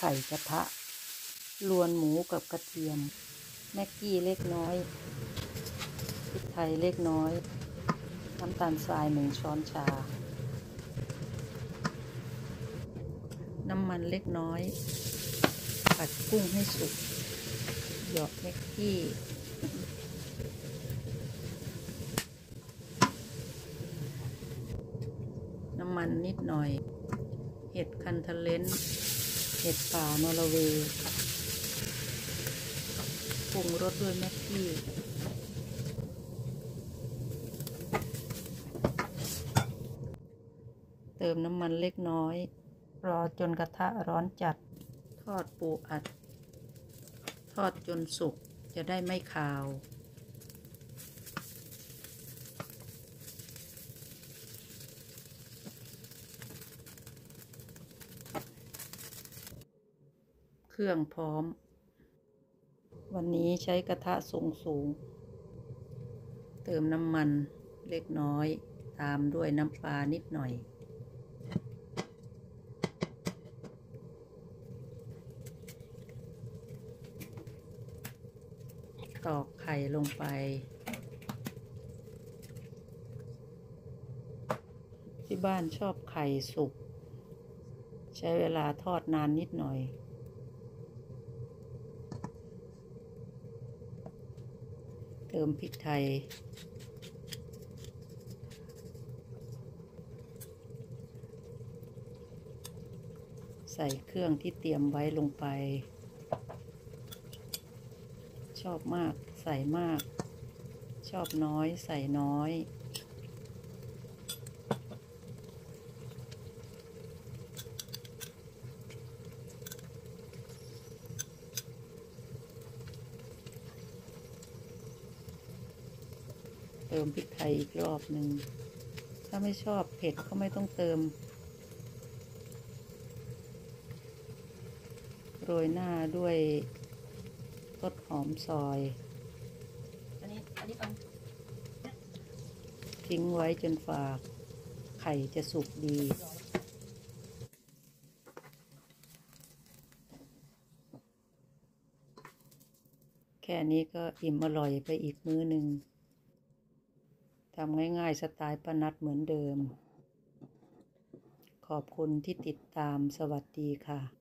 ไข่กระทะ รวนหมูกับกระเทียม แม็กกี้เล็กน้อยพริกไทยเล็กน้อย น้ำตาลทรายหนึ่งช้อนชา น้ำมันเล็กน้อย ผัดกุ้งให้สุก หยอกแม็กกี้น้ำมันนิดหน่อย เห็ดคันทะเลน ห็ดป่านอร์เวย์ปรุงรสด้วยแม็กกี้เติมน้ำมันเล็กน้อย รอจนกระทะร้อนจัด ทอดปูอัด ทอดจนสุกจะได้ไม่คาว เครื่องพร้อม วันนี้ใช้กระทะสูงสูง เติมน้ำมันเล็กน้อย ตามด้วยน้ำปลานิดหน่อย ตอกไข่ลงไปที่บ้านชอบไข่สุก ใช้เวลาทอดนานนิดหน่อย ติมพริกไทย ใส่เครื่องที่เตรียมไว้ลงไป ชอบมากใส่มาก ชอบน้อยใส่น้อย ติมพริกไทยอีกรอบหนึ่ง ถ้าไม่ชอบเผ็ดก็ไม่ต้องเติม โรยหน้าด้วยต้นหอมซอย อันนี้ อันนี้ฟังทิ้งไว้จนฝากไข่จะสุกดีแค่นี้ก็อิ่มอร่อยไปอีกมื้อหนึ่ง ทำง่ายๆสไตล์ประนัดเหมือนเดิม ขอบคุณที่ติดตามสวัสดีค่ะ